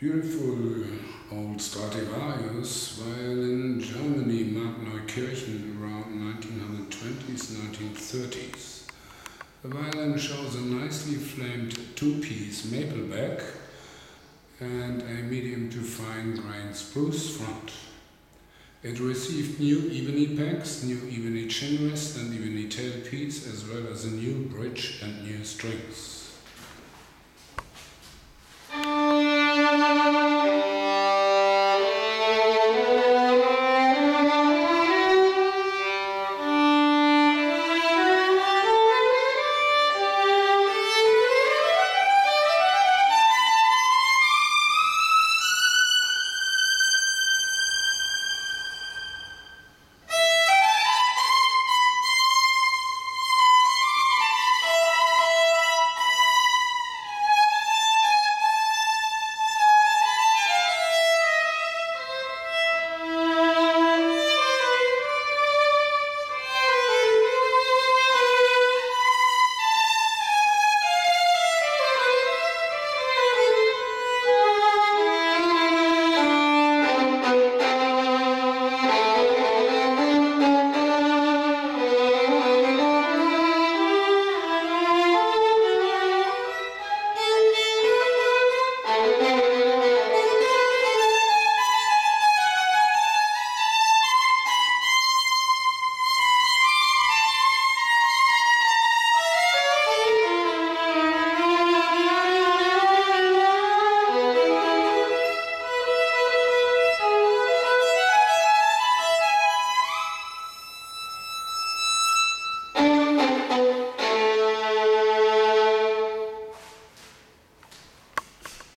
Beautiful uh, old Stradivarius violin, in Germany, Markneukirchen, around 1920s, 1930s. The violin shows a nicely flamed two-piece maple back and a medium to fine-grained spruce front. It received new ebony packs, new ebony chin rest and ebony tailpiece as well as a new bridge and new strings.